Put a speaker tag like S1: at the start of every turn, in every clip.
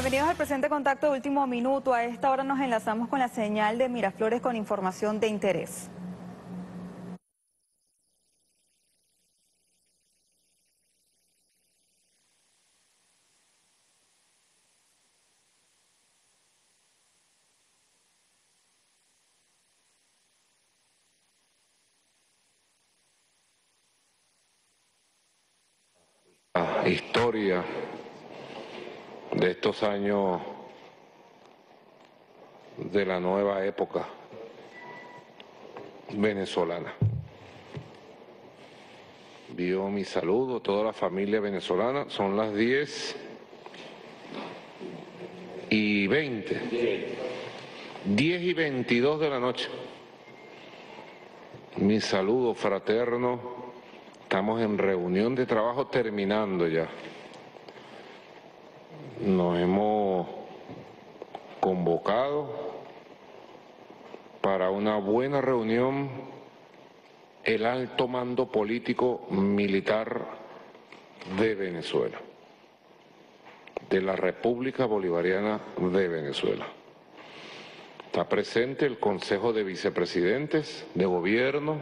S1: Bienvenidos al presente contacto de último minuto. A esta hora nos enlazamos con la señal de Miraflores con información de interés.
S2: historia de estos años de la nueva época venezolana. Vio mi saludo, toda la familia venezolana, son las 10 y 20, 10 y 22 de la noche. Mi saludo fraterno, estamos en reunión de trabajo terminando ya nos hemos convocado para una buena reunión el alto mando político militar de Venezuela, de la República Bolivariana de Venezuela. Está presente el Consejo de Vicepresidentes de Gobierno,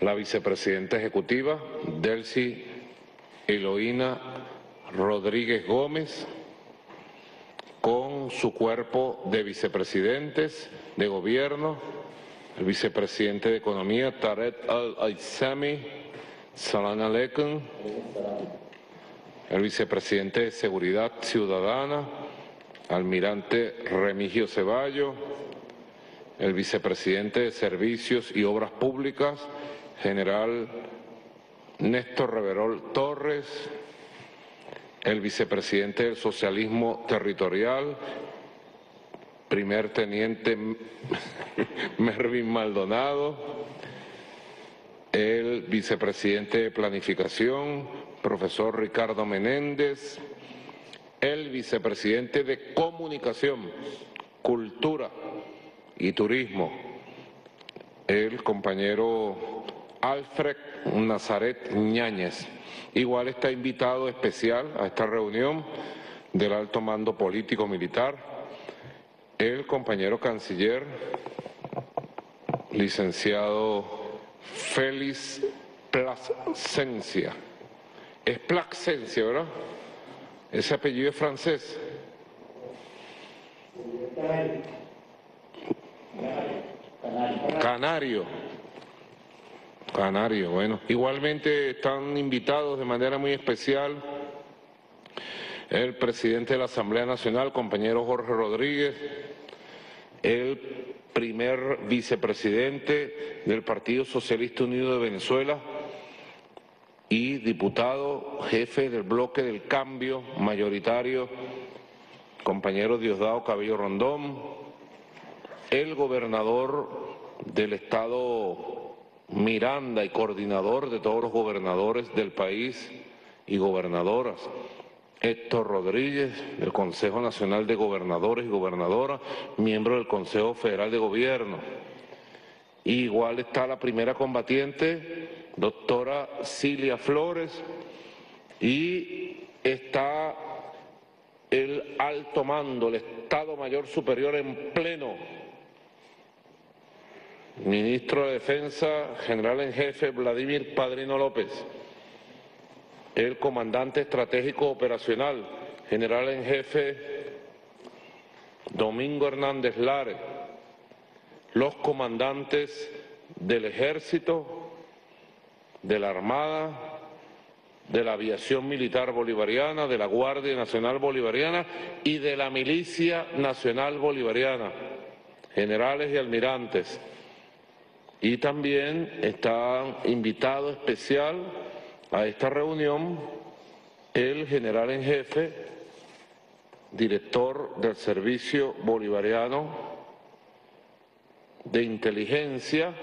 S2: la Vicepresidenta Ejecutiva, Delcy Eloína Rodríguez Gómez con su cuerpo de vicepresidentes de gobierno, el vicepresidente de Economía Tarek Al-Aizami, Salam Aleikum, el vicepresidente de Seguridad Ciudadana, almirante Remigio Ceballo, el vicepresidente de Servicios y Obras Públicas, general Néstor Reverol Torres, el vicepresidente del Socialismo Territorial, primer teniente Mervin Maldonado, el vicepresidente de Planificación, profesor Ricardo Menéndez, el vicepresidente de Comunicación, Cultura y Turismo, el compañero Alfred Nazaret Ñáñez. Igual está invitado especial a esta reunión del alto mando político militar el compañero canciller, licenciado Félix Plasencia. Es Plasencia, ¿verdad? Ese apellido es francés. Canario. Canario, bueno. Igualmente están invitados de manera muy especial el presidente de la Asamblea Nacional, compañero Jorge Rodríguez, el primer vicepresidente del Partido Socialista Unido de Venezuela y diputado jefe del bloque del cambio mayoritario, compañero Diosdado Cabello Rondón, el gobernador del estado Miranda y coordinador de todos los gobernadores del país y gobernadoras. Héctor Rodríguez, del Consejo Nacional de Gobernadores y Gobernadoras, miembro del Consejo Federal de Gobierno. igual está la primera combatiente, doctora Cilia Flores, y está el alto mando, el Estado Mayor Superior en pleno Ministro de Defensa, General en Jefe Vladimir Padrino López. El Comandante Estratégico Operacional, General en Jefe Domingo Hernández Lare. Los comandantes del Ejército, de la Armada, de la Aviación Militar Bolivariana, de la Guardia Nacional Bolivariana y de la Milicia Nacional Bolivariana, generales y almirantes y también está invitado especial a esta reunión el general en jefe, director del Servicio Bolivariano de Inteligencia,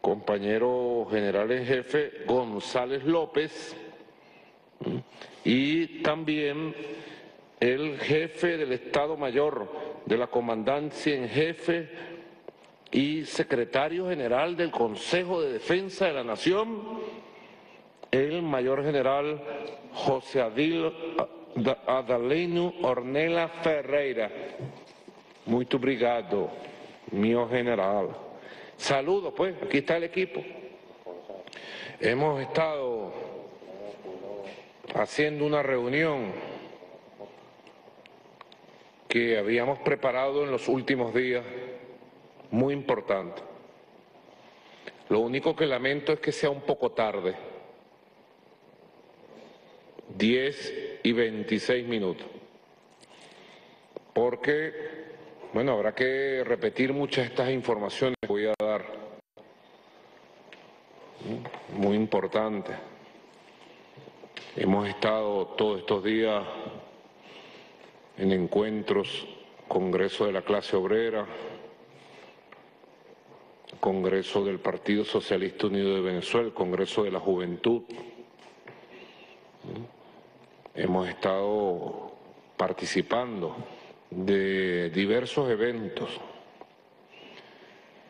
S2: compañero general en jefe González López, y también el jefe del Estado Mayor de la Comandancia en Jefe y secretario general del Consejo de Defensa de la Nación, el mayor general José Adil Da- Adaleno Ornella Ferreira. Muito obrigado, meu general. Saludos, pues, aquí está el equipo. Hemos estado haciendo una reunión que habíamos preparado en los últimos días, muy importante. Lo único que lamento es que sea un poco tarde. 10 y 26 minutos. Porque, bueno, habrá que repetir muchas de estas informaciones que voy a dar. Muy importante. Hemos estado todos estos días en encuentros, Congreso de la Clase Obrera, Congreso del Partido Socialista Unido de Venezuela, Congreso de la Juventud. Hemos estado participando de diversos eventos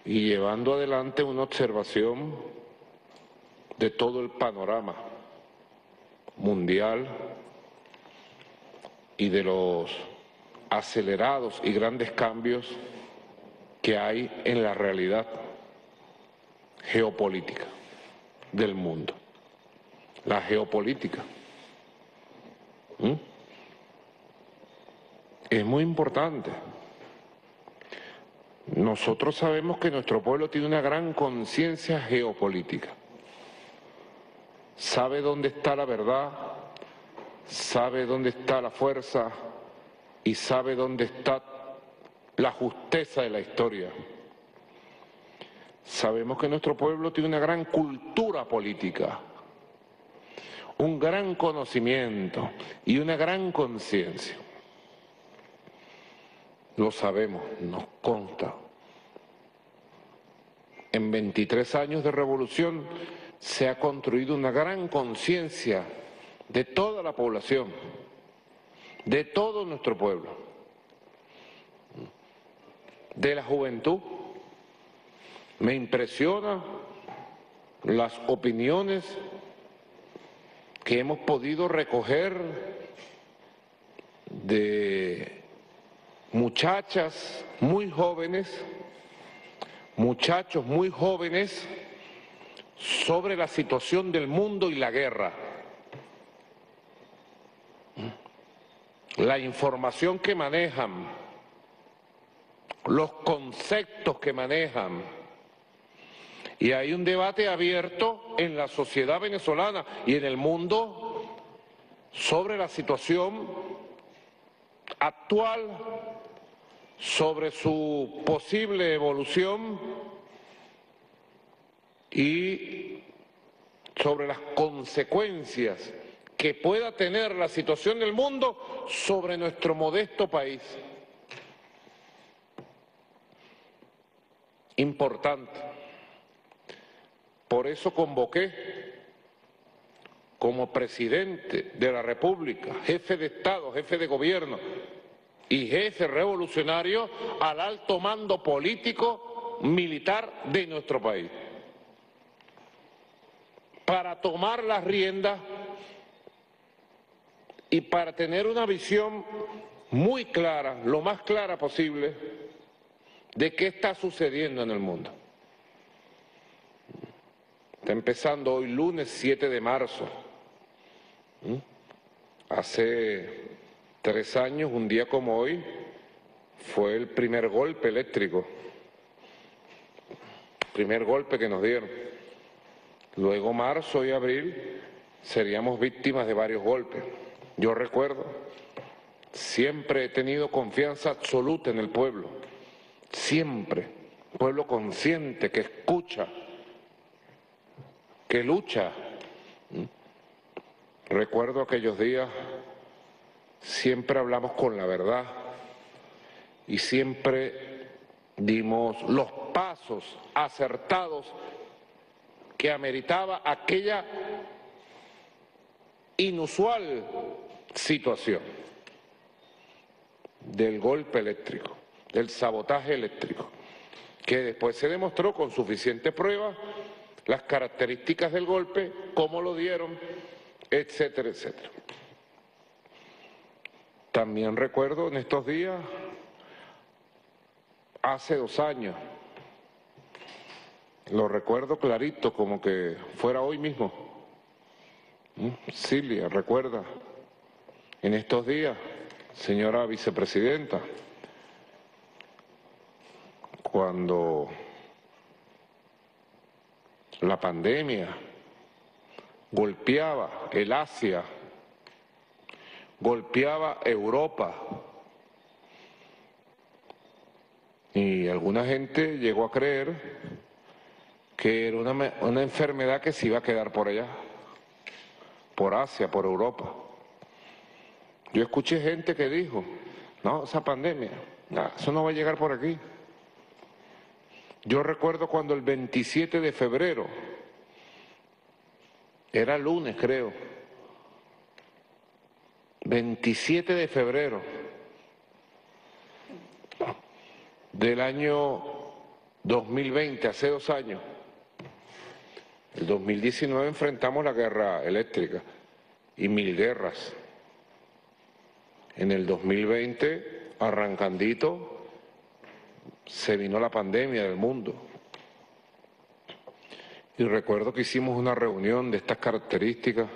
S2: y llevando adelante una observación de todo el panorama mundial y de los acelerados y grandes cambios que hay en la realidad geopolítica del mundo. La geopolítica. ¿Mm? Es muy importante. Nosotros sabemos que nuestro pueblo tiene una gran conciencia geopolítica. Sabe dónde está la verdad, sabe dónde está la fuerza y sabe dónde está la justeza de la historia. Sabemos que nuestro pueblo tiene una gran cultura política, un gran conocimiento y una gran conciencia. Lo sabemos, nos consta. En 23 años de revolución se ha construido una gran conciencia de toda la población, de todo nuestro pueblo, de la juventud. Me impresiona las opiniones que hemos podido recoger de muchachas muy jóvenes, muchachos muy jóvenes, sobre la situación del mundo y la guerra. La información que manejan, los conceptos que manejan. Y hay un debate abierto en la sociedad venezolana y en el mundo sobre la situación actual, sobre su posible evolución y sobre las consecuencias que pueda tener la situación del mundo sobre nuestro modesto país. Importante. Por eso convoqué como presidente de la República, jefe de Estado, jefe de gobierno y jefe revolucionario al alto mando político militar de nuestro país para tomar las riendas y para tener una visión muy clara, lo más clara posible, de qué está sucediendo en el mundo. Está empezando hoy lunes 7 de marzo. ¿Mm? Hace tres años, un día como hoy, fue el primer golpe eléctrico, primer golpe que nos dieron. Luego marzo y abril seríamos víctimas de varios golpes. Yo recuerdo, siempre he tenido confianza absoluta en el pueblo, siempre, pueblo consciente que escucha, que lucha. Recuerdo aquellos días, siempre hablamos con la verdad y siempre dimos los pasos acertados que ameritaba aquella inusual situación del golpe eléctrico, del sabotaje eléctrico, que después se demostró con suficiente prueba las características del golpe, cómo lo dieron, etcétera, etcétera. también recuerdo en estos días, hace dos años, lo recuerdo clarito, como que fuera hoy mismo. ¿Mm? Silvia, recuerda, en estos días, señora vicepresidenta, cuando la pandemia golpeaba el Asia, golpeaba Europa. Y alguna gente llegó a creer que era una, una, enfermedad que se iba a quedar por allá, por Asia, por Europa. Yo escuché gente que dijo, no, esa pandemia, eso no va a llegar por aquí. Yo recuerdo cuando el 27 de febrero, era lunes creo, 27 de febrero del año 2020, hace dos años, el 2019 enfrentamos la guerra eléctrica y mil guerras. En el 2020, arrancandito, se vino la pandemia del mundo. Y recuerdo que hicimos una reunión de estas características,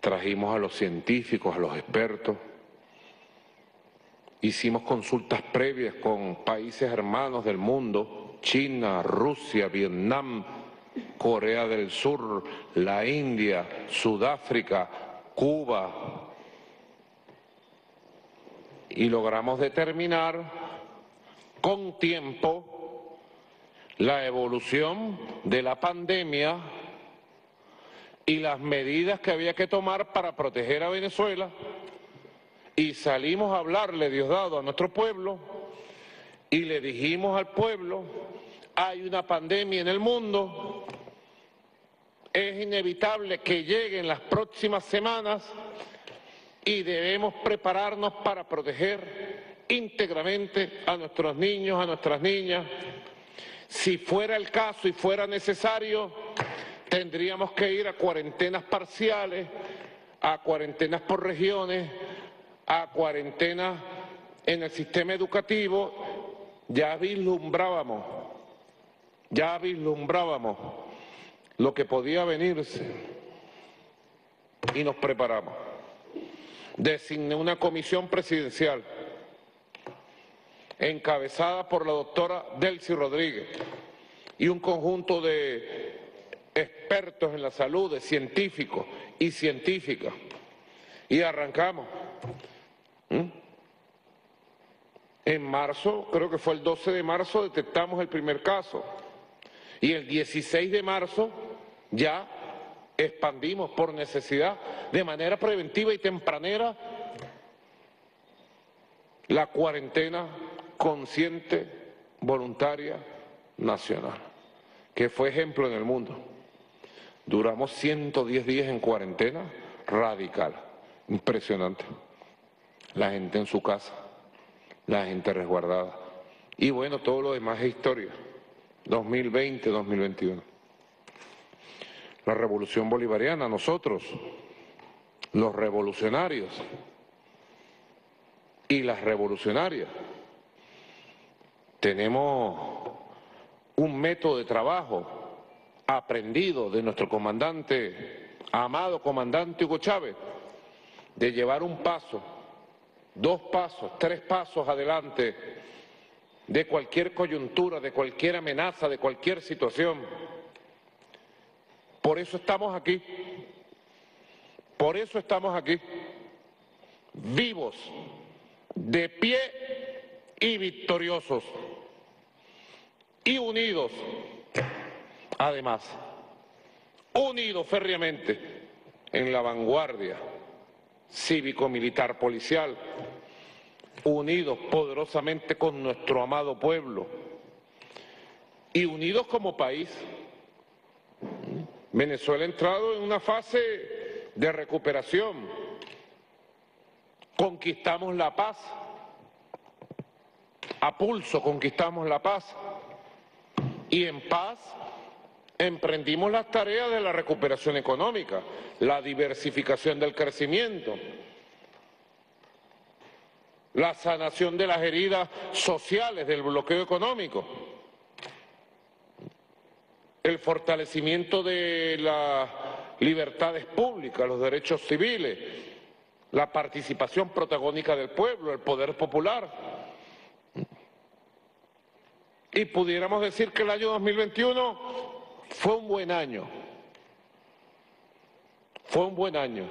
S2: trajimos a los científicos, a los expertos, hicimos consultas previas con países hermanos del mundo, China, Rusia, Vietnam, Corea del Sur, la India, Sudáfrica, Cuba, y logramos determinar con tiempo la evolución de la pandemia y las medidas que había que tomar para proteger a Venezuela. Y salimos a hablarle, Diosdado, a nuestro pueblo y le dijimos al pueblo, hay una pandemia en el mundo, es inevitable que llegue en las próximas semanas y debemos prepararnos para proteger íntegramente a nuestros niños, a nuestras niñas. Si fuera el caso y fuera necesario, tendríamos que ir a cuarentenas parciales, a cuarentenas por regiones, a cuarentenas en el sistema educativo. Ya vislumbrábamos, ya vislumbrábamos lo que podía venirse y nos preparamos. Designé una comisión presidencial encabezada por la doctora Delcy Rodríguez y un conjunto de expertos en la salud, de científicos y científicas. Y arrancamos. En marzo, creo que fue el 12 de marzo, detectamos el primer caso. Y el 16 de marzo ya expandimos por necesidad de manera preventiva y tempranera la cuarentena consciente, voluntaria, nacional, que fue ejemplo en el mundo. Duramos 110 días en cuarentena radical, impresionante. La gente en su casa, la gente resguardada. Y bueno, todo lo demás es historia. 2020, 2021. La revolución bolivariana, nosotros, los revolucionarios y las revolucionarias, tenemos un método de trabajo aprendido de nuestro comandante, amado comandante Hugo Chávez, de llevar un paso, dos pasos, tres pasos adelante de cualquier coyuntura, de cualquier amenaza, de cualquier situación. Por eso estamos aquí, por eso estamos aquí, vivos, de pie y victoriosos, y unidos, además, unidos férreamente en la vanguardia cívico-militar policial unidos poderosamente con nuestro amado pueblo y unidos como país. Venezuela ha entrado en una fase de recuperación. Conquistamos la paz. A pulso conquistamos la paz. Y en paz emprendimos las tareas de la recuperación económica, la diversificación del crecimiento, la sanación de las heridas sociales del bloqueo económico, el fortalecimiento de las libertades públicas, los derechos civiles, la participación protagónica del pueblo, el poder popular. Y pudiéramos decir que el año 2021 fue un buen año. Fue un buen año.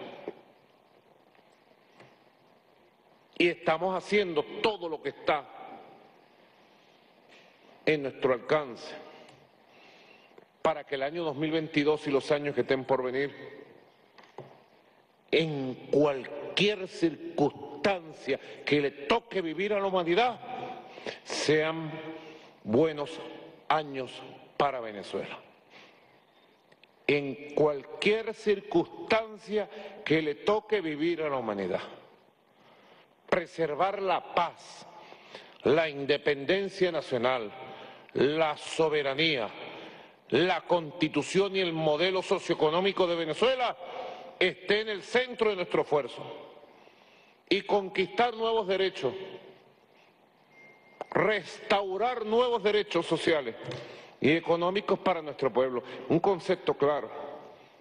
S2: Y estamos haciendo todo lo que está en nuestro alcance para que el año 2022 y los años que estén por venir, en cualquier circunstancia que le toque vivir a la humanidad, sean buenos años para Venezuela. En cualquier circunstancia que le toque vivir a la humanidad. Preservar la paz, la independencia nacional, la soberanía, la constitución y el modelo socioeconómico de Venezuela esté en el centro de nuestro esfuerzo y conquistar nuevos derechos, restaurar nuevos derechos sociales y económicos para nuestro pueblo. Un concepto claro,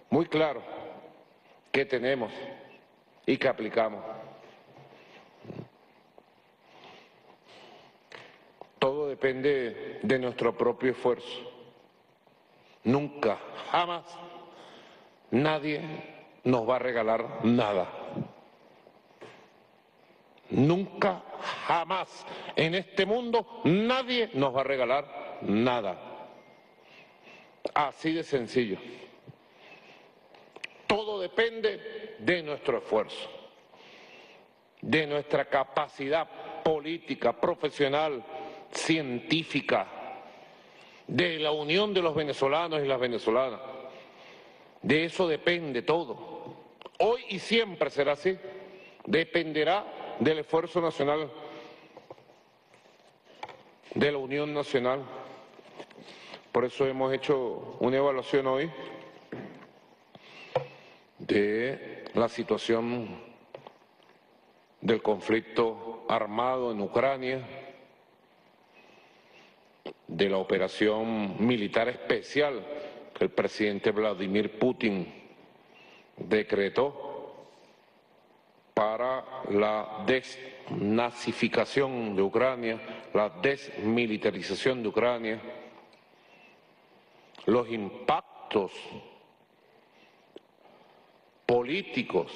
S2: muy claro, que tenemos y que aplicamos. Todo depende de nuestro propio esfuerzo. Nunca, jamás, nadie nos va a regalar nada. Nunca, jamás en este mundo nadie nos va a regalar nada. Así de sencillo. Todo depende de nuestro esfuerzo, de nuestra capacidad política, profesional, científica, de la unión de los venezolanos y las venezolanas. De eso depende todo. Hoy y siempre será así. Dependerá del esfuerzo nacional, de la unión nacional. Por eso hemos hecho una evaluación hoy de la situación del conflicto armado en Ucrania, de la operación militar especial que el presidente Vladimir Putin decretó para la desnazificación de Ucrania, la desmilitarización de Ucrania, los impactos políticos,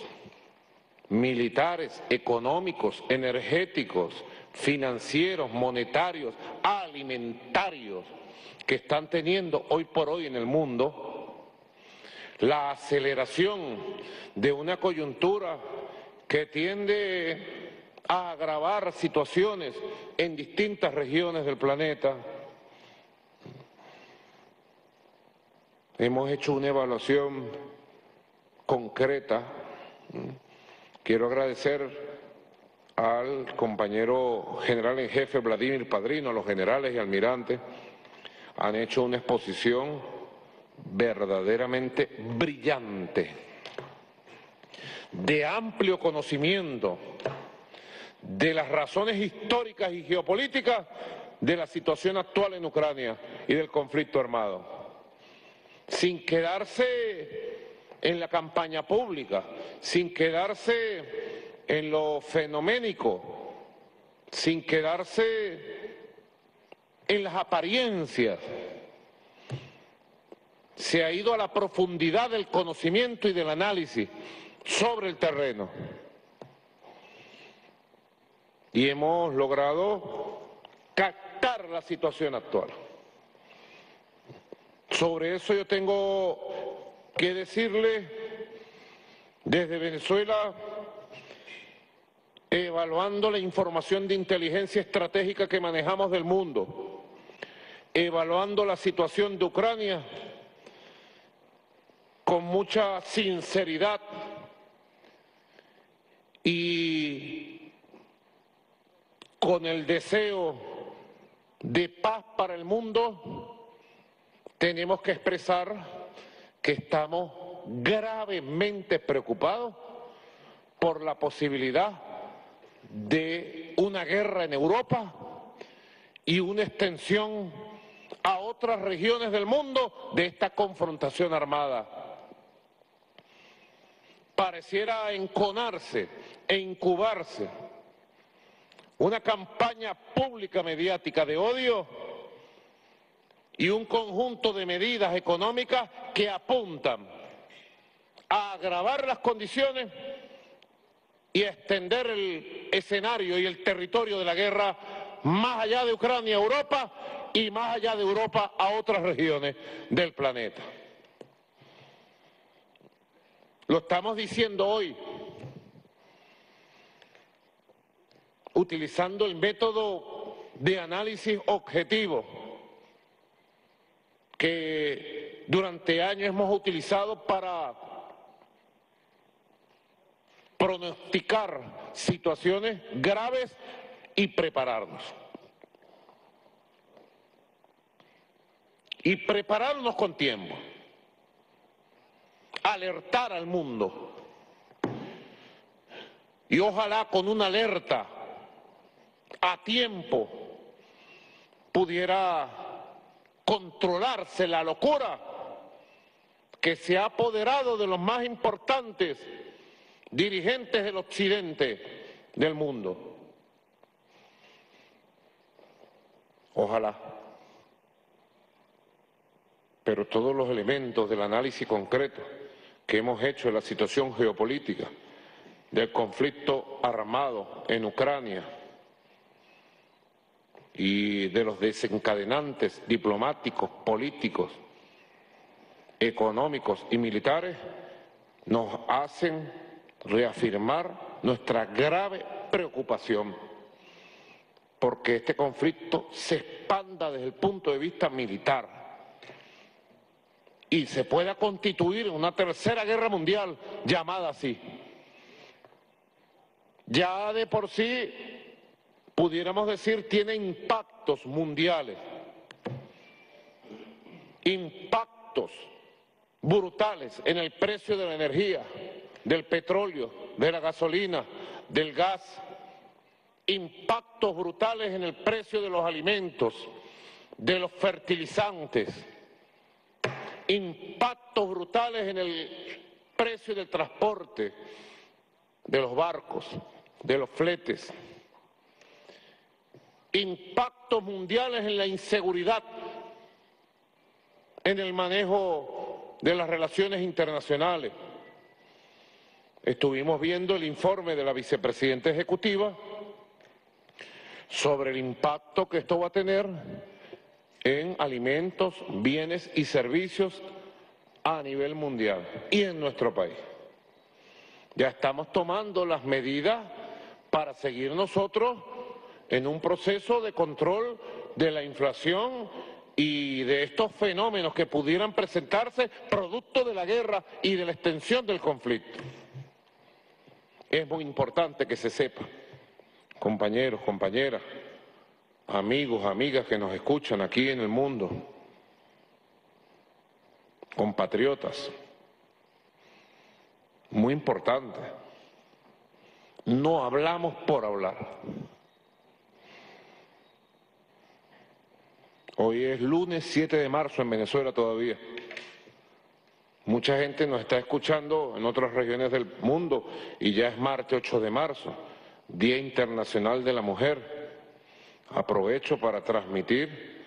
S2: militares, económicos, energéticos, financieros, monetarios, alimentarios que están teniendo hoy por hoy en el mundo, la aceleración de una coyuntura que tiende a agravar situaciones en distintas regiones del planeta. Hemos hecho una evaluación concreta. Quiero agradecer al compañero general en jefe Vladimir Padrino, a los generales y almirantes, han hecho una exposición verdaderamente brillante, de amplio conocimiento de las razones históricas y geopolíticas de la situación actual en Ucrania y del conflicto armado, sin quedarse en la campaña pública, sin quedarse en lo fenoménico, sin quedarse en las apariencias. Se ha ido a la profundidad del conocimiento y del análisis sobre el terreno. Y hemos logrado captar la situación actual. Sobre eso yo tengo que decirle desde Venezuela evaluando la información de inteligencia estratégica que manejamos del mundo, evaluando la situación de Ucrania con mucha sinceridad y con el deseo de paz para el mundo, tenemos que expresar que estamos gravemente preocupados por la posibilidad de una guerra en Europa y una extensión a otras regiones del mundo de esta confrontación armada. Pareciera enconarse e incubarse una campaña pública mediática de odio y un conjunto de medidas económicas que apuntan a agravar las condiciones y a extender el escenario y el territorio de la guerra más allá de Ucrania, Europa y más allá de Europa a otras regiones del planeta. Lo estamos diciendo hoy, utilizando el método de análisis objetivo que durante años hemos utilizado para pronosticar situaciones graves y prepararnos. Y prepararnos con tiempo. Alertar al mundo. Y ojalá con una alerta a tiempo pudiera controlarse la locura que se ha apoderado de los más importantes dirigentes del occidente del mundo. Ojalá. Pero todos los elementos del análisis concreto que hemos hecho de la situación geopolítica, del conflicto armado en Ucrania y de los desencadenantes diplomáticos, políticos, económicos y militares, nos hacen reafirmar nuestra grave preocupación porque este conflicto se expanda desde el punto de vista militar y se pueda constituir una tercera guerra mundial llamada así. Ya de por sí, pudiéramos decir, tiene impactos mundiales, impactos brutales en el precio de la energía, del petróleo, de la gasolina, del gas, impactos brutales en el precio de los alimentos, de los fertilizantes, impactos brutales en el precio del transporte, de los barcos, de los fletes, impactos mundiales en la inseguridad, en el manejo de las relaciones internacionales. Estuvimos viendo el informe de la vicepresidenta ejecutiva sobre el impacto que esto va a tener en alimentos, bienes y servicios a nivel mundial y en nuestro país. Ya estamos tomando las medidas para seguir nosotros en un proceso de control de la inflación y de estos fenómenos que pudieran presentarse producto de la guerra y de la extensión del conflicto. Es muy importante que se sepa compañeros, compañeras, amigos, amigas que nos escuchan aquí en el mundo, compatriotas, muy importante, no hablamos por hablar. Hoy es lunes 7 de marzo en Venezuela todavía. Mucha gente nos está escuchando en otras regiones del mundo y ya es martes 8 de marzo. Día Internacional de la Mujer. Aprovecho para transmitir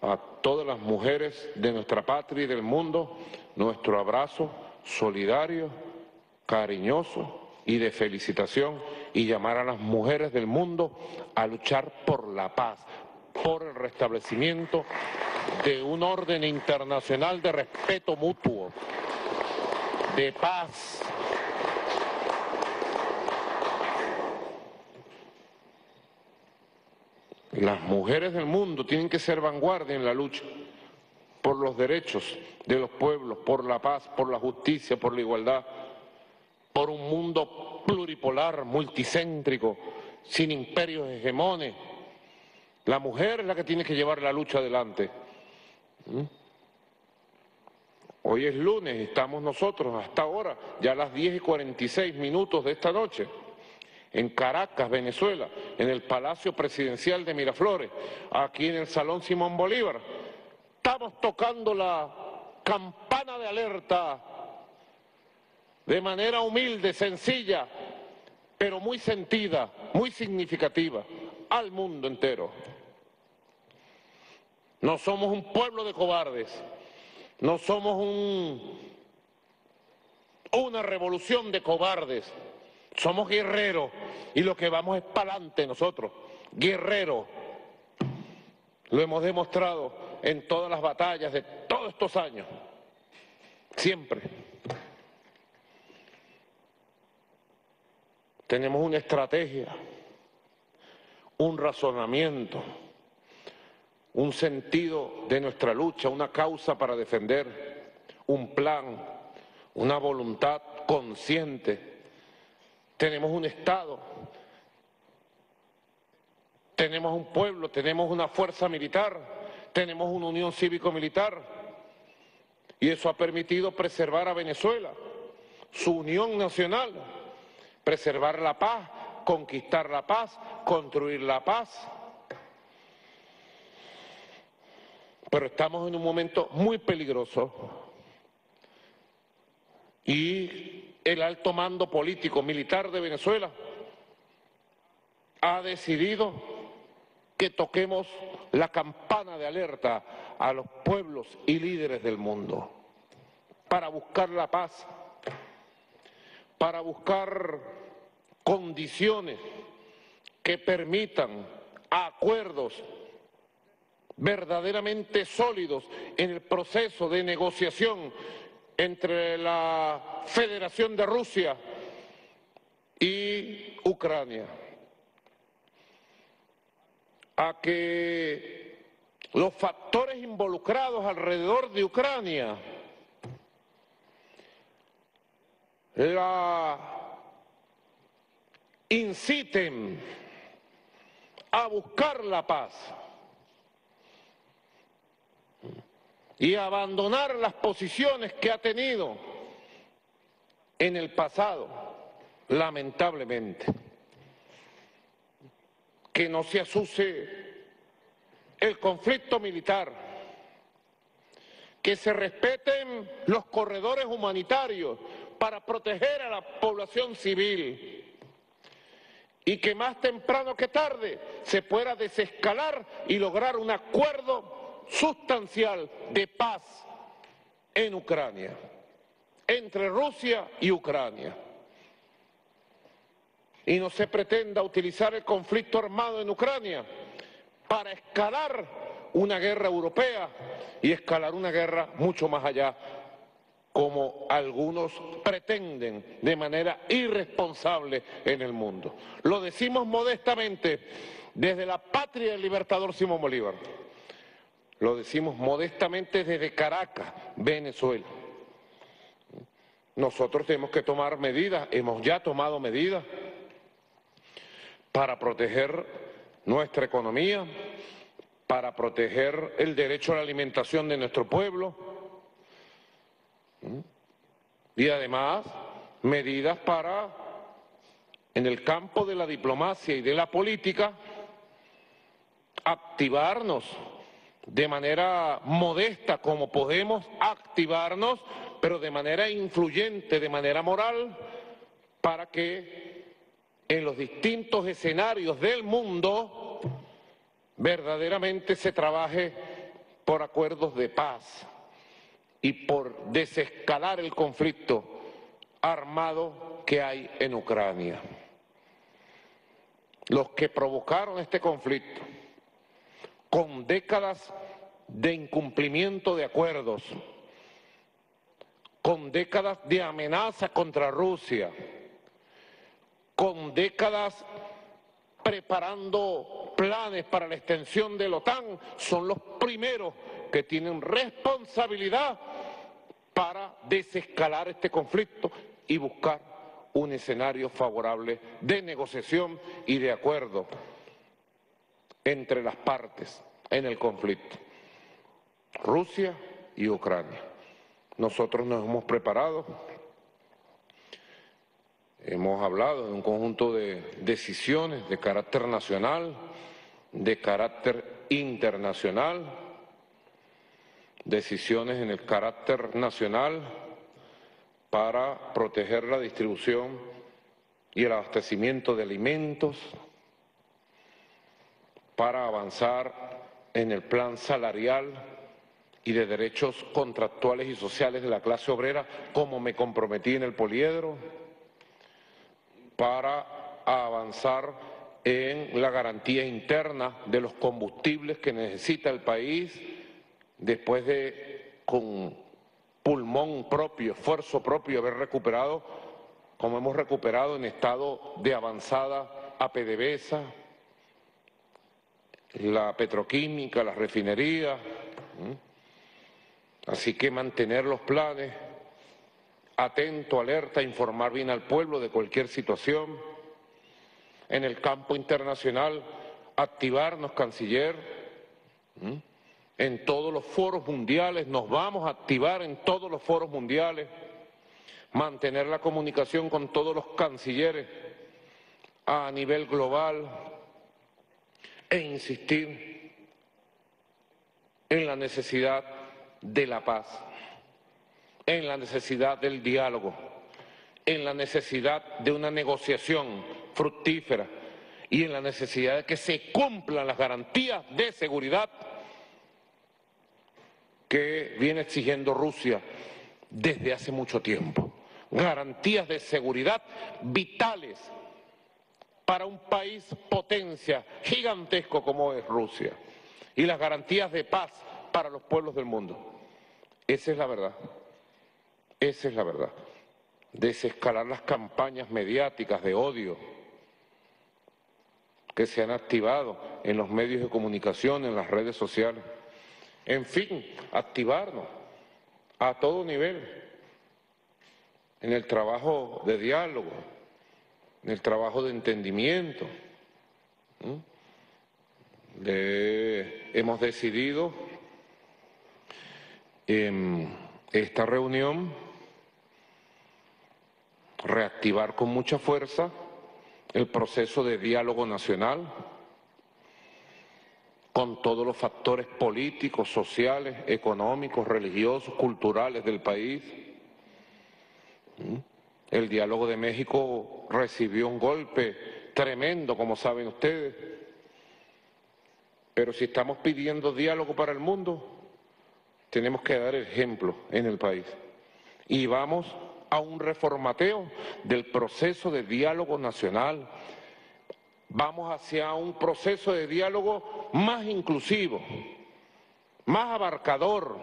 S2: a todas las mujeres de nuestra patria y del mundo nuestro abrazo solidario, cariñoso y de felicitación y llamar a las mujeres del mundo a luchar por la paz, por el restablecimiento de un orden internacional de respeto mutuo, de paz, Las mujeres del mundo tienen que ser vanguardia en la lucha por los derechos de los pueblos, por la paz, por la justicia, por la igualdad, por un mundo pluripolar, multicéntrico, sin imperios hegemones. La mujer es la que tiene que llevar la lucha adelante. ¿Mm? Hoy es lunes, estamos nosotros hasta ahora, ya a las 10 y 46 minutos de esta noche, en Caracas, Venezuela, en el Palacio Presidencial de Miraflores, aquí en el Salón Simón Bolívar. Estamos tocando la campana de alerta de manera humilde, sencilla, pero muy sentida, muy significativa, al mundo entero. No somos un pueblo de cobardes, no somos un, una revolución de cobardes, somos guerreros y lo que vamos es para adelante nosotros, guerreros. Lo hemos demostrado en todas las batallas de todos estos años, siempre. Tenemos una estrategia, un razonamiento, un sentido de nuestra lucha, una causa para defender, un plan, una voluntad consciente tenemos un Estado, tenemos un pueblo, tenemos una fuerza militar, tenemos una unión cívico-militar. Y eso ha permitido preservar a Venezuela, su unión nacional, preservar la paz, conquistar la paz, construir la paz. Pero estamos en un momento muy peligroso. Y el alto mando político militar de Venezuela ha decidido que toquemos la campana de alerta a los pueblos y líderes del mundo para buscar la paz, para buscar condiciones que permitan acuerdos verdaderamente sólidos en el proceso de negociación entre la Federación de Rusia y Ucrania, a que los factores involucrados alrededor de Ucrania la inciten a buscar la paz y abandonar las posiciones que ha tenido en el pasado, lamentablemente. Que no se asuse el conflicto militar, que se respeten los corredores humanitarios para proteger a la población civil y que más temprano que tarde se pueda desescalar y lograr un acuerdo sustancial de paz en Ucrania, entre Rusia y Ucrania. Y no se pretenda utilizar el conflicto armado en Ucrania para escalar una guerra europea y escalar una guerra mucho más allá, como algunos pretenden de manera irresponsable en el mundo. Lo decimos modestamente desde la patria del libertador Simón Bolívar. Lo decimos modestamente desde Caracas, Venezuela. Nosotros tenemos que tomar medidas, hemos ya tomado medidas para proteger nuestra economía, para proteger el derecho a la alimentación de nuestro pueblo y además medidas para, en el campo de la diplomacia y de la política, activarnos de manera modesta como podemos activarnos, pero de manera influyente, de manera moral, para que en los distintos escenarios del mundo verdaderamente se trabaje por acuerdos de paz y por desescalar el conflicto armado que hay en Ucrania. Los que provocaron este conflicto con décadas de incumplimiento de acuerdos, con décadas de amenaza contra Rusia, con décadas preparando planes para la extensión de la OTAN, son los primeros que tienen responsabilidad para desescalar este conflicto y buscar un escenario favorable de negociación y de acuerdo entre las partes en el conflicto, Rusia y Ucrania. Nosotros nos hemos preparado Hemos hablado de un conjunto de decisiones de carácter nacional, de carácter internacional, decisiones en el carácter nacional para proteger la distribución y el abastecimiento de alimentos, para avanzar en el plan salarial y de derechos contractuales y sociales de la clase obrera, como me comprometí en el poliedro, para avanzar en la garantía interna de los combustibles que necesita el país después de, con pulmón propio, esfuerzo propio, haber recuperado, como hemos recuperado en estado de avanzada a PDVSA, la petroquímica, las refinerías. Así que mantener los planes, atento, alerta, informar bien al pueblo de cualquier situación. En el campo internacional, activarnos, canciller. En todos los foros mundiales, nos vamos a activar en todos los foros mundiales. Mantener la comunicación con todos los cancilleres a nivel global e insistir en la necesidad de la paz, en la necesidad del diálogo, en la necesidad de una negociación fructífera y en la necesidad de que se cumplan las garantías de seguridad que viene exigiendo Rusia desde hace mucho tiempo. Garantías de seguridad vitales para un país potencia gigantesco como es Rusia y las garantías de paz para los pueblos del mundo. Esa es la verdad. Esa es la verdad. Desescalar las campañas mediáticas de odio que se han activado en los medios de comunicación, en las redes sociales. En fin, activarnos a todo nivel en el trabajo de diálogo, el trabajo de entendimiento. hemos decidido en esta reunión reactivar con mucha fuerza el proceso de diálogo nacional con todos los factores políticos, sociales, económicos, religiosos, culturales del país. El diálogo de México recibió un golpe tremendo, como saben ustedes. Pero si estamos pidiendo diálogo para el mundo, tenemos que dar ejemplo en el país. Y vamos a un reformateo del proceso de diálogo nacional. Vamos hacia un proceso de diálogo más inclusivo, más abarcador,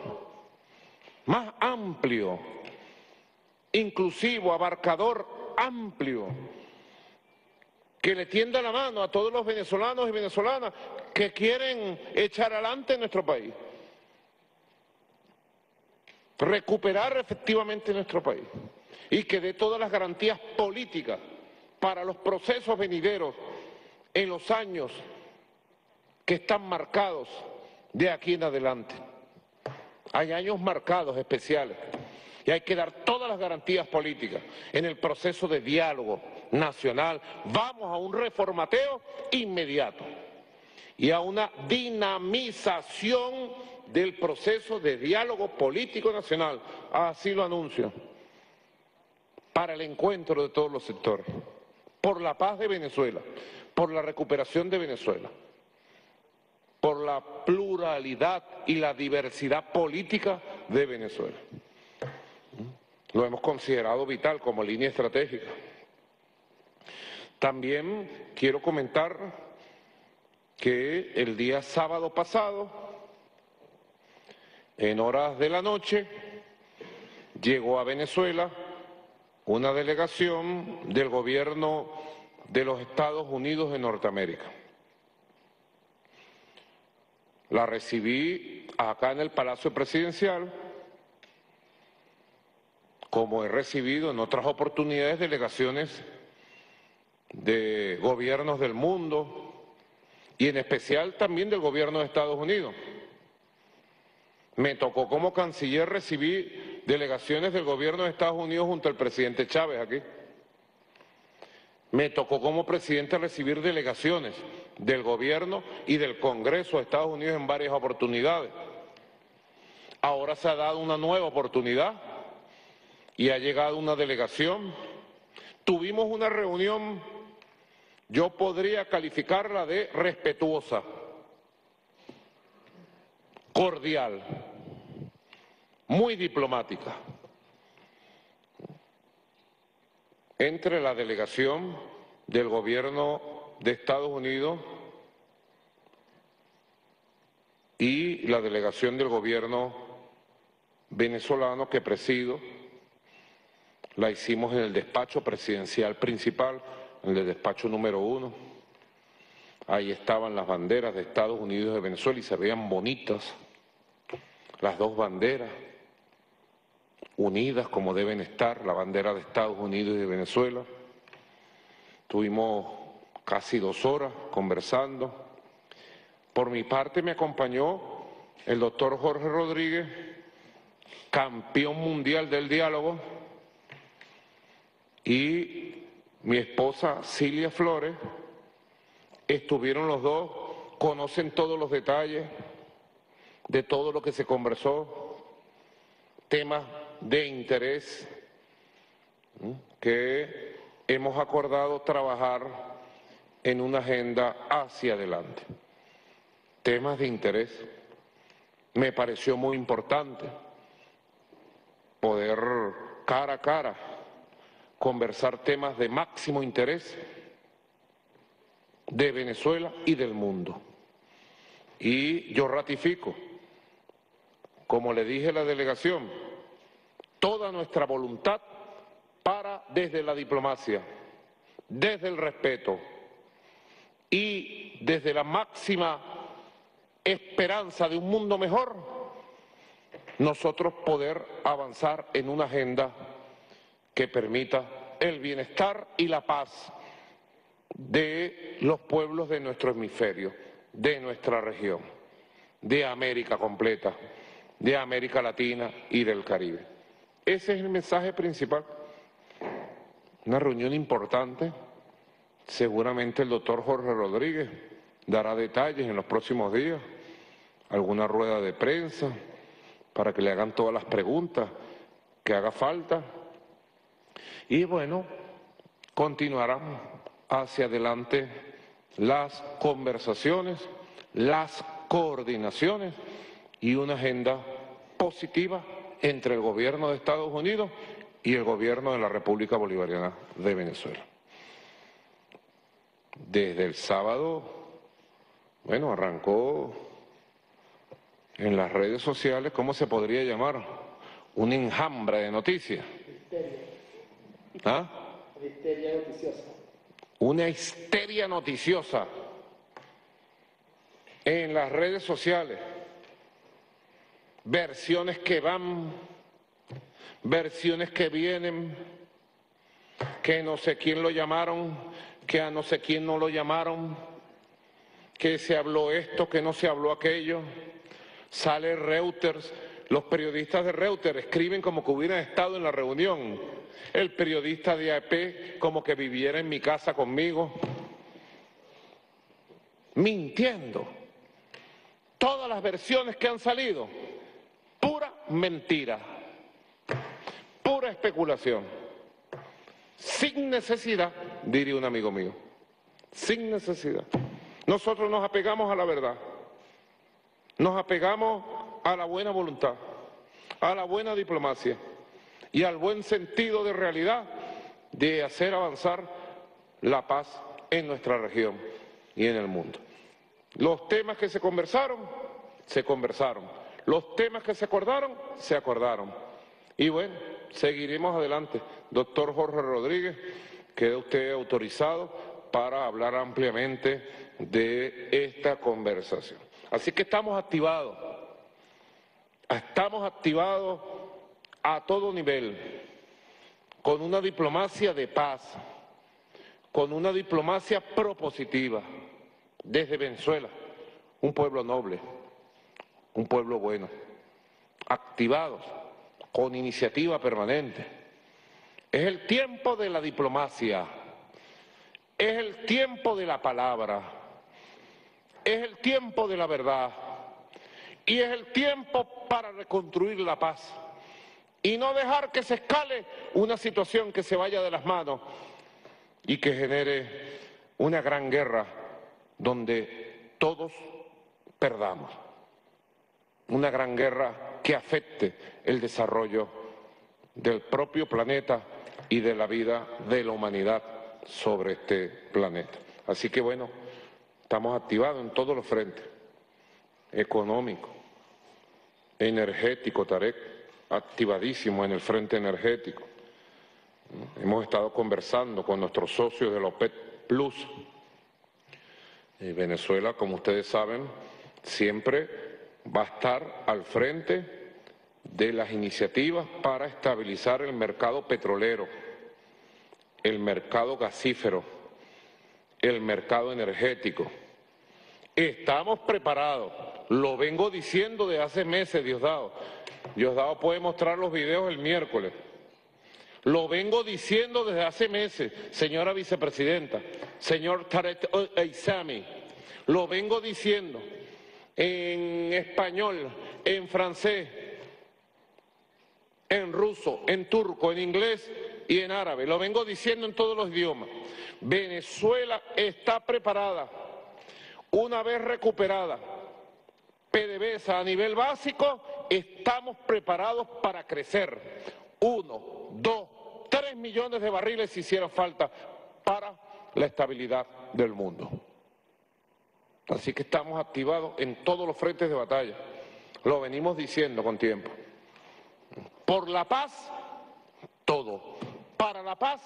S2: más amplio, inclusivo, abarcador, amplio, que le tienda la mano a todos los venezolanos y venezolanas que quieren echar adelante nuestro país recuperar efectivamente nuestro país y que dé todas las garantías políticas para los procesos venideros en los años que están marcados de aquí en adelante. Hay años marcados especiales y hay que dar todas las garantías políticas en el proceso de diálogo nacional. Vamos a un reformateo inmediato y a una dinamización del proceso de diálogo político nacional, así lo anuncio, para el encuentro de todos los sectores, por la paz de Venezuela, por la recuperación de Venezuela, por la pluralidad y la diversidad política de Venezuela. Lo hemos considerado vital como línea estratégica. También quiero comentar que el día sábado pasado en horas de la noche llegó a Venezuela una delegación del gobierno de los Estados Unidos de Norteamérica. La recibí acá en el Palacio Presidencial, como he recibido en otras oportunidades delegaciones de gobiernos del mundo y en especial también del gobierno de Estados Unidos. Me tocó como canciller recibir delegaciones del gobierno de Estados Unidos junto al presidente Chávez aquí. Me tocó como presidente recibir delegaciones del gobierno y del Congreso de Estados Unidos en varias oportunidades. Ahora se ha dado una nueva oportunidad y ha llegado una delegación. Tuvimos una reunión, yo podría calificarla de respetuosa, cordial, muy diplomática. entre la delegación del gobierno de Estados Unidos y la delegación del gobierno venezolano que presido. La hicimos en el despacho presidencial principal, en el despacho número uno. Ahí estaban las banderas de Estados Unidos y de Venezuela y se veían bonitas las dos banderas unidas como deben estar, la bandera de Estados Unidos y de Venezuela. Tuvimos casi dos horas conversando. Por mi parte me acompañó el doctor Jorge Rodríguez, campeón mundial del diálogo, y mi esposa Cilia Flores. Estuvieron los dos, conocen todos los detalles de todo lo que se conversó, temas de interés que hemos acordado trabajar en una agenda hacia adelante. Temas de interés. Me pareció muy importante poder cara a cara conversar temas de máximo interés de Venezuela y del mundo. Y yo ratifico, como le dije a la delegación, toda nuestra voluntad para desde la diplomacia, desde el respeto y desde la máxima esperanza de un mundo mejor, nosotros poder avanzar en una agenda que permita el bienestar y la paz de los pueblos de nuestro hemisferio, de nuestra región, de América completa, de América Latina y del Caribe. Ese es el mensaje principal. Una reunión importante. Seguramente el doctor Jorge Rodríguez dará detalles en los próximos días, alguna rueda de prensa para que le hagan todas las preguntas que haga falta. Y bueno, continuarán hacia adelante las conversaciones, las coordinaciones y una agenda positiva entre el gobierno de Estados Unidos y el gobierno de la República Bolivariana de Venezuela. Desde el sábado, bueno, arrancó en las redes sociales, ¿cómo se podría llamar? Un enjambre de noticias. ¿Ah? Histeria noticiosa. Una histeria noticiosa en las redes sociales versiones que van, versiones que vienen, que no sé quién lo llamaron, que a no sé quién no lo llamaron, que se habló esto, que no se habló aquello. Sale Reuters, los periodistas de Reuters escriben como que hubieran estado en la reunión. El periodista de AP como que viviera en mi casa conmigo. Mintiendo. Todas las versiones que han salido Pura mentira, pura especulación, sin necesidad, diría un amigo mío, sin necesidad. Nosotros nos apegamos a la verdad, nos apegamos a la buena voluntad, a la buena diplomacia y al buen sentido de realidad de hacer avanzar la paz en nuestra región y en el mundo. Los temas que se conversaron, se conversaron. Los temas que se acordaron, se acordaron. Y bueno, seguiremos adelante. Doctor Jorge Rodríguez, queda usted autorizado para hablar ampliamente de esta conversación. Así que estamos activados, estamos activados a todo nivel, con una diplomacia de paz, con una diplomacia propositiva, desde Venezuela, un pueblo noble un pueblo bueno, activados, con iniciativa permanente. Es el tiempo de la diplomacia, Es el tiempo de la palabra, es el tiempo de la verdad y es el tiempo para reconstruir la paz y no dejar que se escale una situación que se vaya de las manos y que genere una gran guerra donde todos perdamos. Una gran guerra que afecte el desarrollo del propio planeta y de la vida de la humanidad sobre este planeta. Así que bueno, estamos activados en todos los frentes, económico, energético, Tarek, activadísimo en el frente energético. Hemos estado conversando con nuestros socios de la OPEC Plus. Venezuela, como ustedes saben, siempre va a estar al frente de las iniciativas para estabilizar el mercado petrolero, el mercado gasífero, el mercado energético. Estamos preparados, lo vengo diciendo de hace meses, Diosdado. Diosdado puede mostrar los videos el miércoles. Lo vengo diciendo desde hace meses, señora vicepresidenta, señor Tarek Eizami. Lo vengo diciendo en español, en francés, en ruso, en turco, en inglés y en árabe. Lo vengo diciendo en todos los idiomas. Venezuela está preparada, una vez recuperada PDVSA a nivel básico, estamos preparados para crecer. Uno, dos, tres millones de barriles si hiciera falta para la estabilidad del mundo. Así que estamos activados en todos los frentes de batalla. Lo venimos diciendo con tiempo. Por la paz, todo. Para la paz,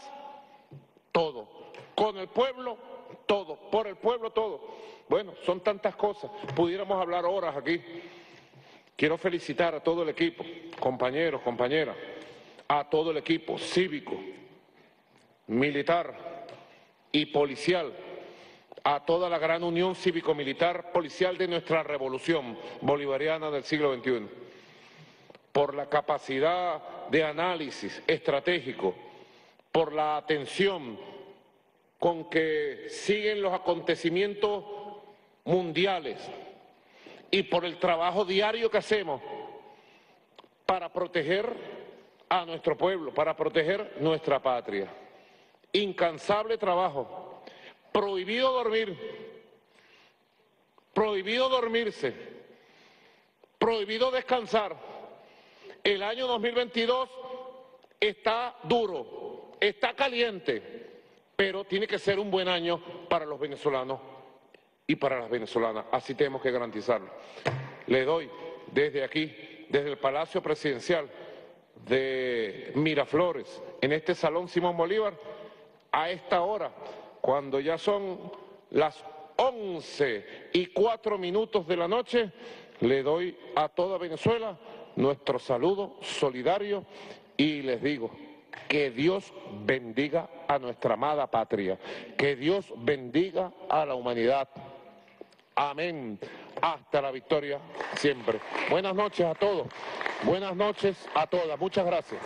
S2: todo. Con el pueblo, todo. Por el pueblo, todo. Bueno, son tantas cosas. Pudiéramos hablar horas aquí. Quiero felicitar a todo el equipo, compañeros, compañeras, a todo el equipo cívico, militar y policial, a toda la gran unión cívico-militar policial de nuestra revolución bolivariana del siglo XXI por la capacidad de análisis estratégico, por la atención con que siguen los acontecimientos mundiales y por el trabajo diario que hacemos para proteger a nuestro pueblo, para proteger nuestra patria. Incansable trabajo, prohibido dormir, prohibido dormirse, prohibido descansar. El año 2022 está duro, está caliente, pero tiene que ser un buen año para los venezolanos y para las venezolanas. Así tenemos que garantizarlo. Le doy desde aquí, desde el Palacio Presidencial de Miraflores, en este Salón Simón Bolívar, a esta hora, cuando ya son las once y cuatro minutos de la noche, le doy a toda Venezuela nuestro saludo solidario y les digo, que Dios bendiga a nuestra amada patria, que Dios bendiga a la humanidad. Amén. Hasta la victoria siempre. Buenas noches a todos. Buenas noches a todas. Muchas gracias.